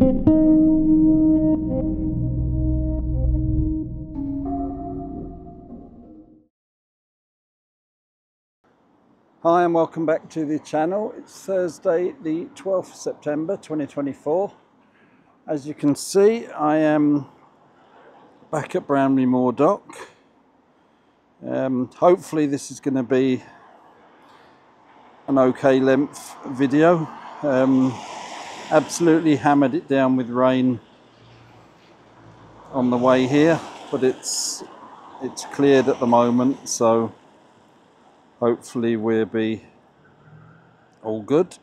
Hi and welcome back to the channel. It's Thursday the 12th September 2024. As you can see I am back at Bramley Moore Dock. Um, hopefully this is going to be an okay length video. Um, absolutely hammered it down with rain on the way here but it's it's cleared at the moment so hopefully we'll be all good.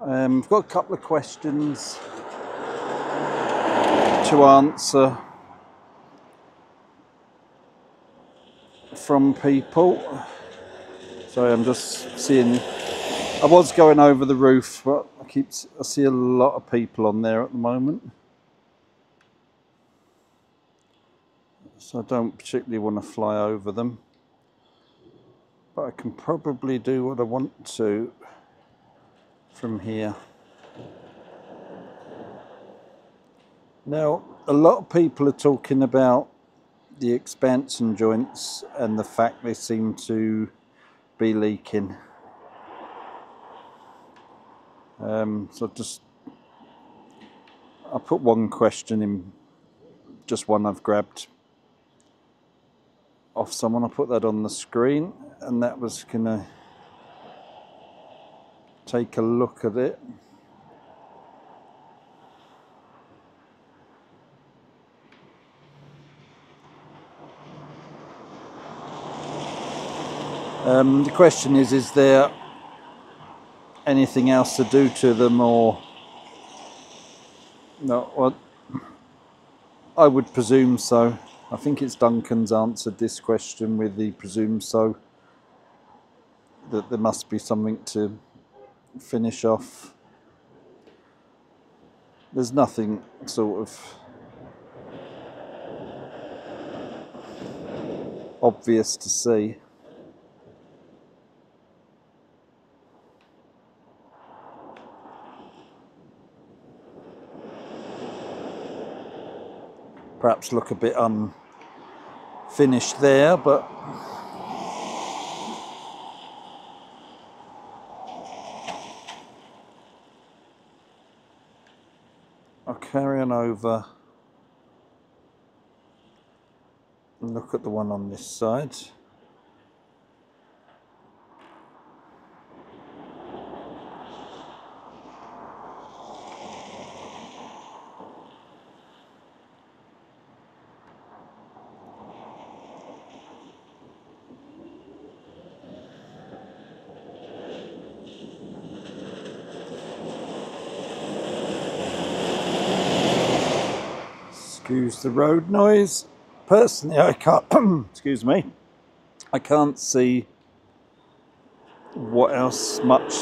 Um, I've got a couple of questions to answer from people. Sorry, I'm just seeing. I was going over the roof, but I keep I see a lot of people on there at the moment. So I don't particularly want to fly over them but I can probably do what I want to from here. Now, a lot of people are talking about the expansion joints and the fact they seem to be leaking. Um, so just, I put one question in, just one I've grabbed off someone. I put that on the screen and that was gonna take a look at it. Um, the question is, is there anything else to do to them or no, well, I would presume so. I think it's Duncan's answered this question with the presume so that there must be something to finish off. There's nothing sort of obvious to see. Perhaps look a bit um, unfinished there, but I'll carry on over and look at the one on this side. Excuse the road noise. Personally, I can't, excuse me, I can't see what else much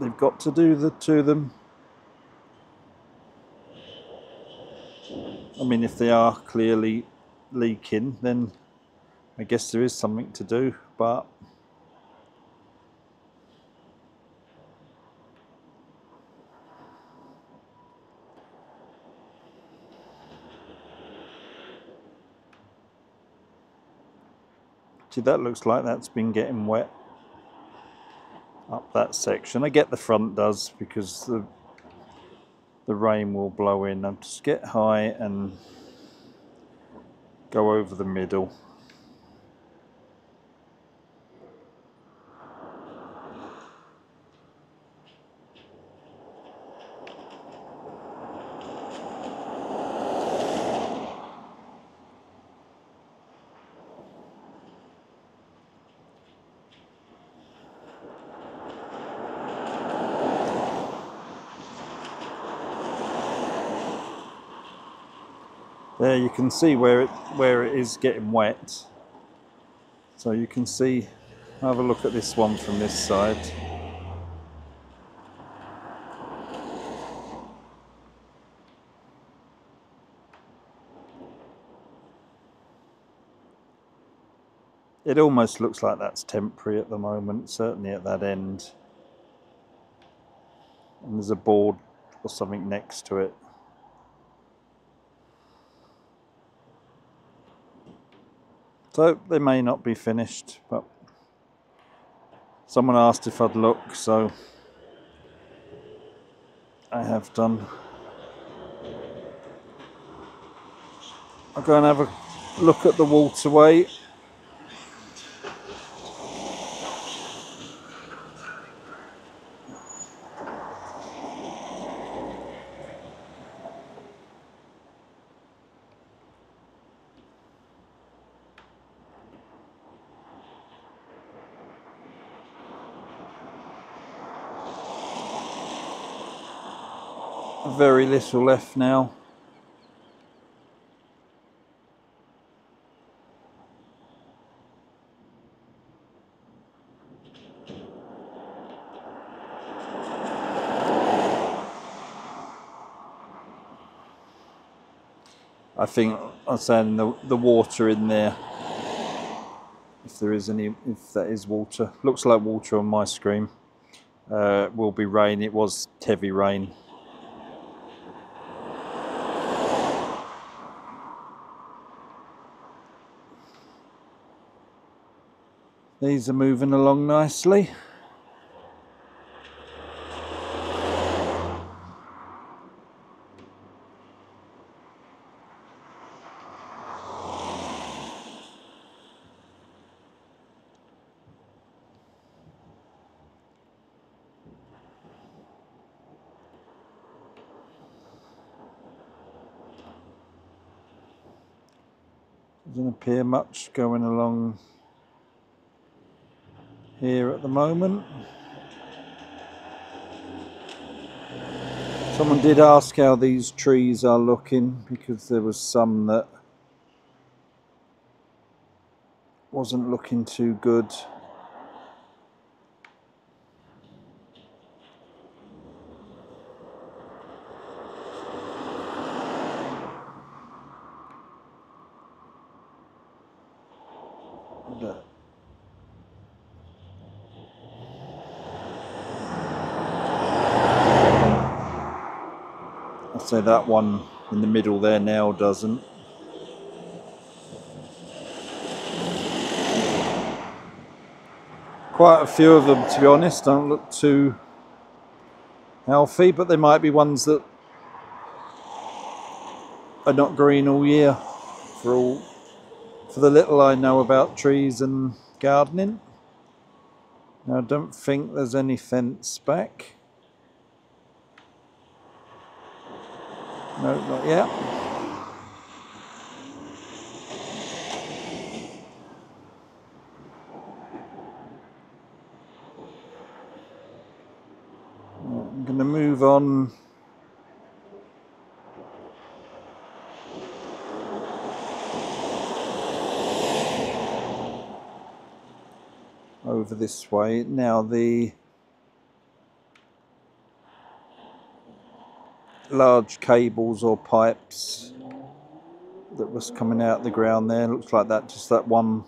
they've got to do the, to them. I mean, if they are clearly leaking, then I guess there is something to do, but That looks like that's been getting wet up that section. I get the front does because the the rain will blow in. I'll just get high and go over the middle. There you can see where it where it is getting wet. So you can see, have a look at this one from this side. It almost looks like that's temporary at the moment, certainly at that end. and there's a board or something next to it. So they may not be finished, but someone asked if I'd look, so I have done. I'll go and have a look at the waterway. Little left now. I think I'm saying the the water in there. If there is any, if that is water, looks like water on my screen. Uh, will be rain. It was heavy rain. These are moving along nicely. Doesn't appear much going along here at the moment. Someone did ask how these trees are looking because there was some that wasn't looking too good. That one in the middle there now doesn't. Quite a few of them, to be honest, don't look too healthy, but they might be ones that are not green all year for all for the little I know about trees and gardening. Now, I don't think there's any fence back. No, not yet. I'm going to move on. Over this way. Now, the large cables or pipes that was coming out the ground there. Looks like that, just that one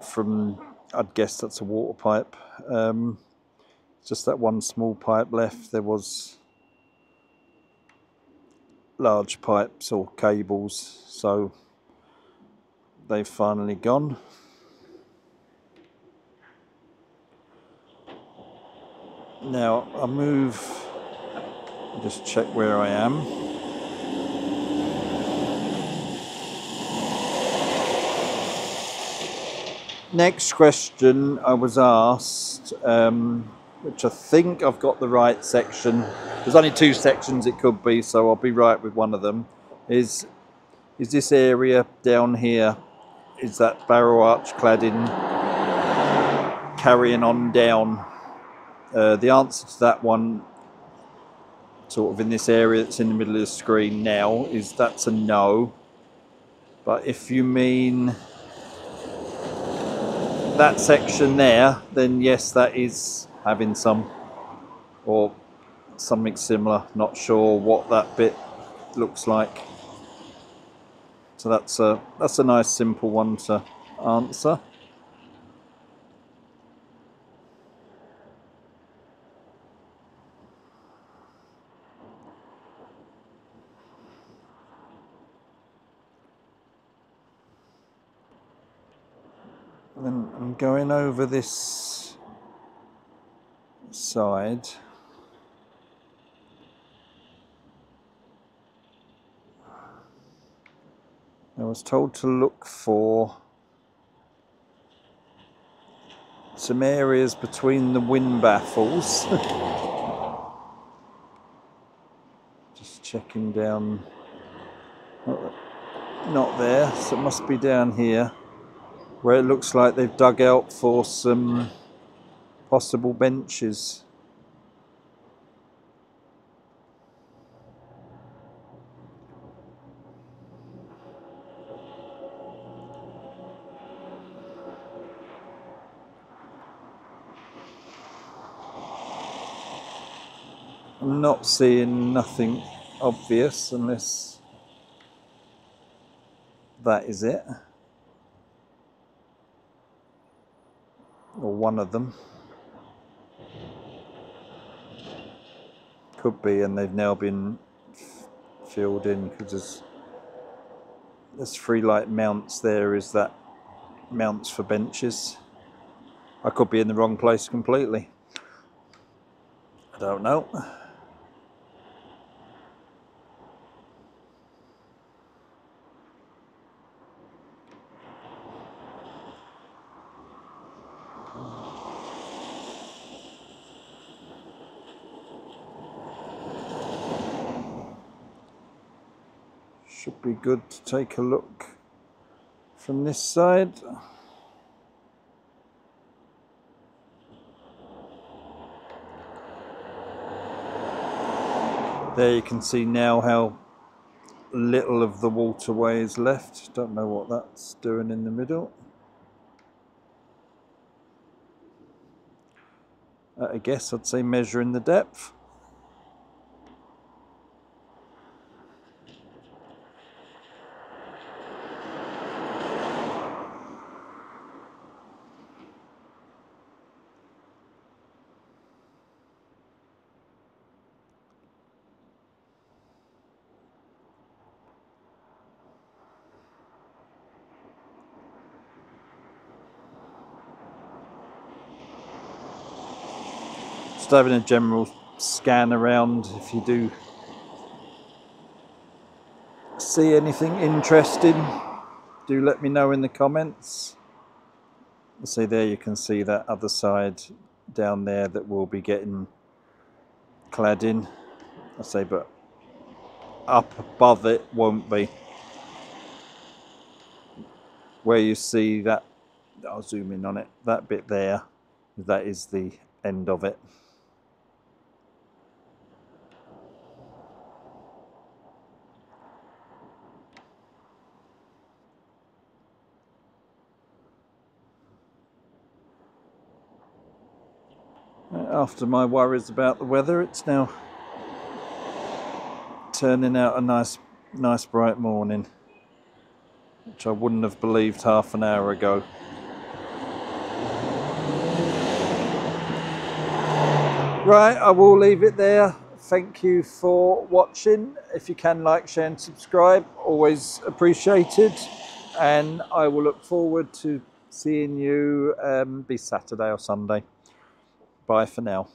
from, I'd guess that's a water pipe. Um, just that one small pipe left. There was large pipes or cables, so they've finally gone. Now I'll move, just check where I am. Next question I was asked, um, which I think I've got the right section. There's only two sections it could be, so I'll be right with one of them. Is is this area down here? Is that barrel arch cladding carrying on down? Uh, the answer to that one, sort of in this area that's in the middle of the screen now, is that's a no. But if you mean that section there, then yes, that is having some, or something similar. Not sure what that bit looks like. So that's a that's a nice simple one to answer. And I'm going over this side. I was told to look for some areas between the wind baffles. Just checking down. Not there, so it must be down here where it looks like they've dug out for some possible benches. I'm not seeing nothing obvious unless that is it. Or one of them. Could be, and they've now been filled in because there's, there's three light mounts there. Is that mounts for benches? I could be in the wrong place completely. I don't know. Should be good to take a look from this side. There you can see now how little of the waterway is left. Don't know what that's doing in the middle. I guess I'd say measuring the depth. Just having a general scan around if you do see anything interesting do let me know in the comments. See there you can see that other side down there that will be getting clad in. I say but up above it won't be. Where you see that I'll zoom in on it that bit there that is the end of it after my worries about the weather, it's now turning out a nice, nice bright morning, which I wouldn't have believed half an hour ago. Right, I will leave it there. Thank you for watching. If you can like, share and subscribe, always appreciated. And I will look forward to seeing you um, be Saturday or Sunday. Bye for now.